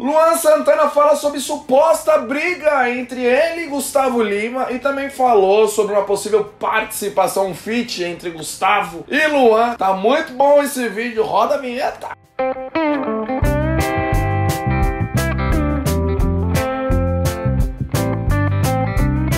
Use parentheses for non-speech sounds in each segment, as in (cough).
Luan Santana fala sobre suposta briga entre ele e Gustavo Lima e também falou sobre uma possível participação fit entre Gustavo e Luan. Tá muito bom esse vídeo, roda a vinheta.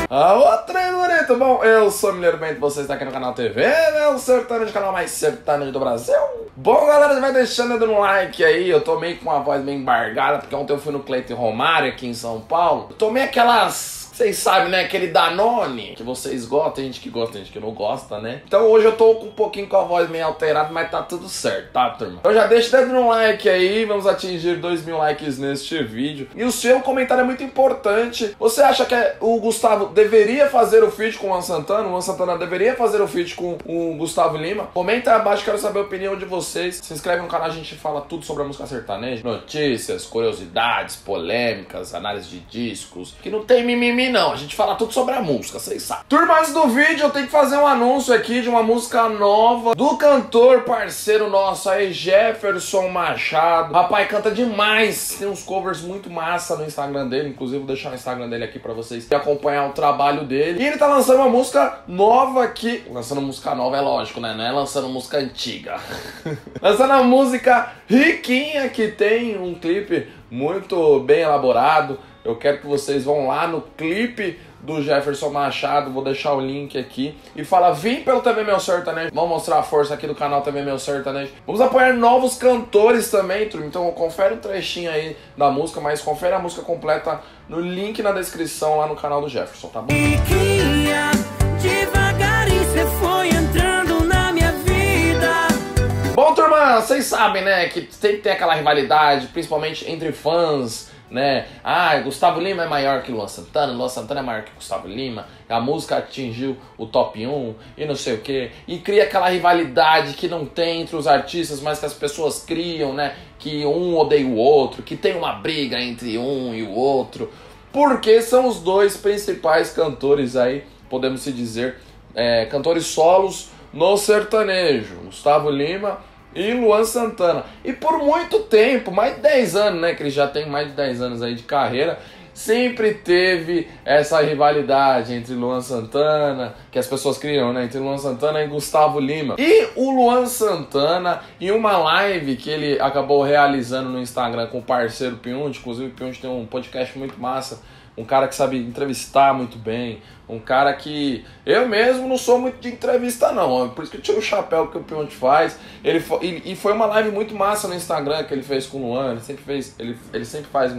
A outra é bonito. Bom, eu sou o Mineiro Bento, você está aqui no canal TV, meu sertanejo, canal mais sertanejo do Brasil. Bom, galera, vai deixando no like aí. Eu tô meio com uma voz meio embargada, porque ontem eu fui no Cleiton Romário aqui em São Paulo. Eu tomei aquelas vocês sabem, né? Aquele Danone que vocês gostam, tem gente que gosta, tem gente que não gosta, né? Então hoje eu tô um pouquinho com a voz meio alterada, mas tá tudo certo, tá, turma? Então já deixa o dedo no like aí, vamos atingir 2 mil likes neste vídeo. E o seu comentário é muito importante. Você acha que o Gustavo deveria fazer o feat com o Luan Santana? O Luan Santana deveria fazer o feat com o Gustavo Lima? Comenta aí abaixo, quero saber a opinião de vocês. Se inscreve no canal, a gente fala tudo sobre a música sertaneja. Notícias, curiosidades, polêmicas, análise de discos. Que não tem mimimi mim, não. A gente fala tudo sobre a música, vocês sabem. Turma, antes do vídeo, eu tenho que fazer um anúncio aqui de uma música nova do cantor parceiro nosso aí, Jefferson Machado. Rapaz, canta demais. Tem uns covers muito massa no Instagram dele. Inclusive, vou deixar o Instagram dele aqui pra vocês acompanhar o trabalho dele. E ele tá lançando uma música nova aqui. Lançando música nova, é lógico, né? Não é lançando música antiga. (laughs) lançando uma música riquinha que tem um clipe muito bem elaborado eu quero que vocês vão lá no clipe do Jefferson Machado, vou deixar o link aqui. E fala, vem pelo TV Meu Sertanejo. Vamos mostrar a força aqui do canal TV Meu Sertanejo. Vamos apoiar novos cantores também, turma. Então confere um trechinho aí da música, mas confere a música completa no link na descrição lá no canal do Jefferson, tá bom? Devagarinho você foi entrando na minha vida. Bom, turma, vocês sabem, né, que tem que ter aquela rivalidade, principalmente entre fãs né? Ah, Gustavo Lima é maior que Luan Santana, Luan Santana é maior que Gustavo Lima, a música atingiu o top 1 e não sei o que. E cria aquela rivalidade que não tem entre os artistas, mas que as pessoas criam, né? Que um odeia o outro, que tem uma briga entre um e o outro. Porque são os dois principais cantores aí, podemos se dizer, é, cantores solos no sertanejo. Gustavo Lima e Luan Santana. E por muito tempo, mais de 10 anos, né? Que ele já tem mais de 10 anos aí de carreira. Sempre teve essa rivalidade entre Luan Santana, que as pessoas criam, né? Entre Luan Santana e Gustavo Lima. E o Luan Santana, em uma live que ele acabou realizando no Instagram com o parceiro Piunte, inclusive o Piunte tem um podcast muito massa um cara que sabe entrevistar muito bem, um cara que eu mesmo não sou muito de entrevista não, por isso que eu tiro o chapéu que o Pionte faz. Ele e, foi uma live muito massa no Instagram que ele fez com o Luan, ele sempre fez, ele, ele sempre faz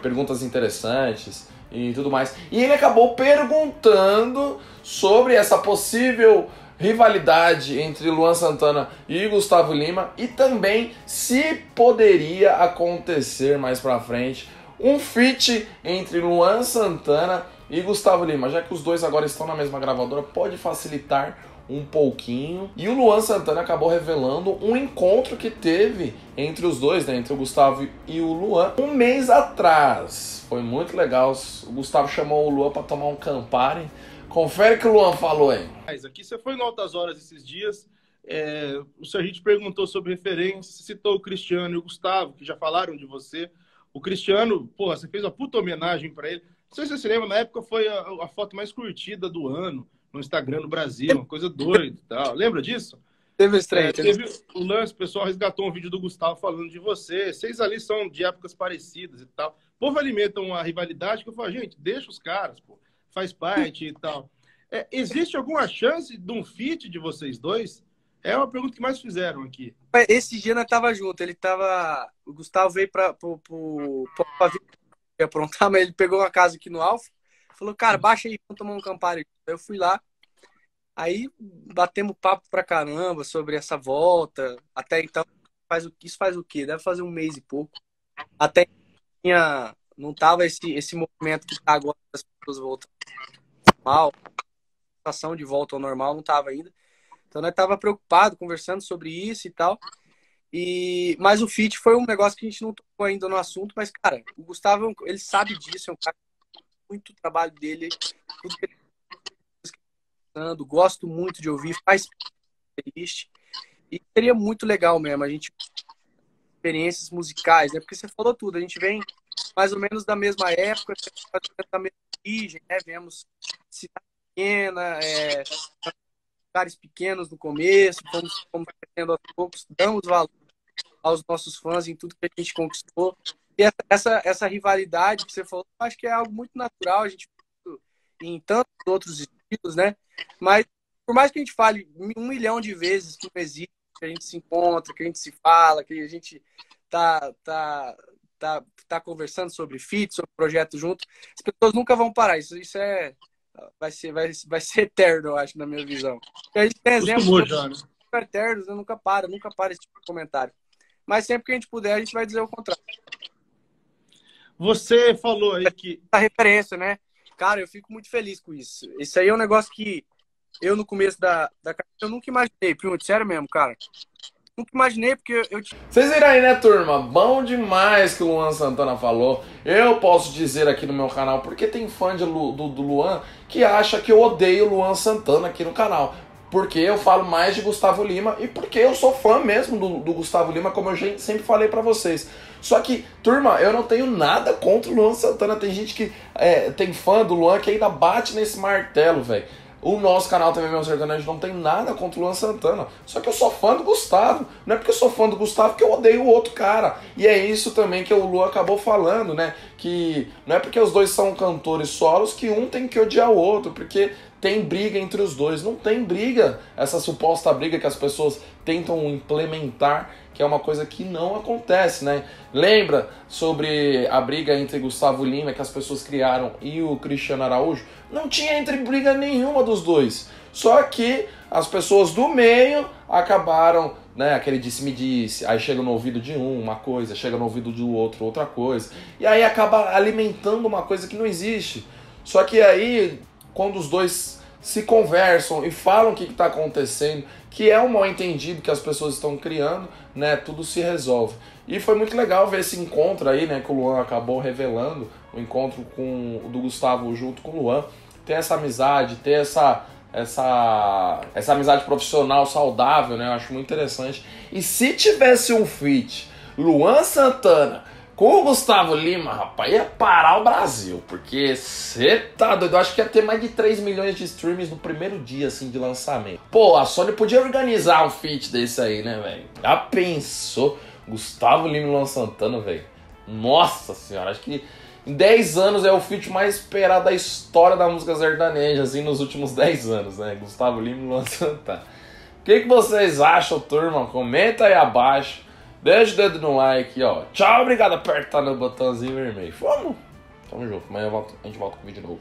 perguntas interessantes e tudo mais. E ele acabou perguntando sobre essa possível rivalidade entre Luan Santana e Gustavo Lima e também se poderia acontecer mais para frente um feat entre Luan Santana e Gustavo Lima, já que os dois agora estão na mesma gravadora, pode facilitar um pouquinho. E o Luan Santana acabou revelando um encontro que teve entre os dois, né, entre o Gustavo e o Luan, um mês atrás. Foi muito legal. O Gustavo chamou o Luan para tomar um Campari. Confere que o Luan falou aí. Mas aqui você foi em altas horas esses dias. É, o Sergito perguntou sobre referência, citou o Cristiano e o Gustavo, que já falaram de você. O Cristiano, porra, você fez uma puta homenagem para ele. Não sei se você se lembra, na época foi a, a, foto mais curtida do ano no Instagram no Brasil, uma coisa doida e tal. Lembra disso? Teve estranho. É, teve o lance, o pessoal resgatou um vídeo do Gustavo falando de você. Vocês ali são de épocas parecidas e tal. O povo alimenta uma rivalidade que eu falo, gente, deixa os caras, pô, faz parte e tal. É, existe alguma chance de um feat de vocês dois? É uma pergunta que mais fizeram aqui. Esse dia nós tava junto, ele tava. O Gustavo veio pra, pro, pro, pra aprontar, (laughs) mas ele pegou uma casa aqui no Alfa, falou, cara, baixa aí, vamos tomar um Campari. Eu fui lá, aí batemos papo pra caramba sobre essa volta. Até então, faz o, isso faz o quê? Deve fazer um mês e pouco. Até tinha, não tava esse, esse movimento que tá agora das pessoas voltando normal, a situação de volta ao normal não tava ainda. Então, nós tava preocupado, conversando sobre isso e tal. E, mas o fit foi um negócio que a gente não tocou ainda no assunto, mas, cara, o Gustavo, ele sabe disso, é um cara muito trabalho dele, tudo que ele tá gosto muito de ouvir, faz playlist. E seria muito legal mesmo a gente experiências musicais, né? Porque você falou tudo, a gente vem mais ou menos da mesma época, da mesma origem, né? Viemos cidade pequena, é, lugares pequenos no começo, fomos, crescendo aos poucos, damos valor aos nossos fãs em tudo que a gente conquistou. E essa, essa, essa rivalidade que você falou, acho que é algo muito natural, a gente em tantos outros estilos, né? Mas por mais que a gente fale um milhão de vezes que não existe, que a gente se encontra, que a gente se fala, que a gente tá, tá, tá, tá conversando sobre fit, sobre projeto junto, as pessoas nunca vão parar. Isso, isso é vai ser, vai, vai ser eterno, eu acho, na minha visão. A gente tem exemplos né? eternos, né? nunca para, nunca para esse tipo de comentário. Mas sempre que a gente puder, a gente vai dizer o contrário. Você falou aí que. A referência, né? Cara, eu fico muito feliz com isso. Isso aí é um negócio que eu, no começo da, da carreira, eu nunca imaginei, primo, sério mesmo, cara. Nunca imaginei, porque eu. Vocês viram aí, né, turma? Bom demais que o Luan Santana falou. Eu posso dizer aqui no meu canal, porque tem fã de do, do Luan que acha que eu odeio Luan Santana aqui no canal porque eu falo mais de Gustavo Lima e porque eu sou fã mesmo do, do Gustavo Lima, como eu sempre falei para vocês. Só que, turma, eu não tenho nada contra o Luan Santana. Tem gente que é, tem fã do Luan que ainda bate nesse martelo, velho. O nosso canal também, meu sertanejo, não tem nada contra o Luan Santana. Só que eu sou fã do Gustavo. Não é porque eu sou fã do Gustavo que eu odeio o outro cara. E é isso também que o Luan acabou falando, né? Que não é porque os dois são cantores solos que um tem que odiar o outro. Porque tem briga entre os dois. Não tem briga, essa suposta briga que as pessoas tentam implementar, que é uma coisa que não acontece, né? Lembra sobre a briga entre Gustavo Lima que as pessoas criaram e o Cristiano Araújo? Não tinha entre briga nenhuma dos dois. Só que as pessoas do meio acabaram, né? Aquele disse-me-disse, aí chega no ouvido de um uma coisa, chega no ouvido do outro outra coisa. E aí acaba alimentando uma coisa que não existe. Só que aí quando os dois se conversam e falam o que está acontecendo, que é um mal entendido que as pessoas estão criando, né? Tudo se resolve. E foi muito legal ver esse encontro aí, né? Que o Luan acabou revelando, o encontro com do Gustavo junto com o Luan. Ter essa amizade, ter essa, essa, essa amizade profissional saudável, né? Eu acho muito interessante. E se tivesse um feat, Luan Santana com o Gustavo Lima, rapaz, ia parar o Brasil, porque você tá doido. Eu acho que ia ter mais de 3 milhões de streams no primeiro dia, assim, de lançamento. Pô, a Sony podia organizar um feat desse aí, né, velho? Já pensou? Gustavo Lima e Luan Santana, velho. Nossa senhora, acho que em 10 anos é o feat mais esperado da história da música sertaneja, assim, nos últimos 10 anos, né? Gustavo Lima e Luan Santana. O que, que vocês acham, turma? Comenta aí abaixo. Deixa o dedo no like, ó. Tchau, obrigado. Aperta no botãozinho vermelho. Vamos! Tamo junto. Amanhã a gente volta com o vídeo novo.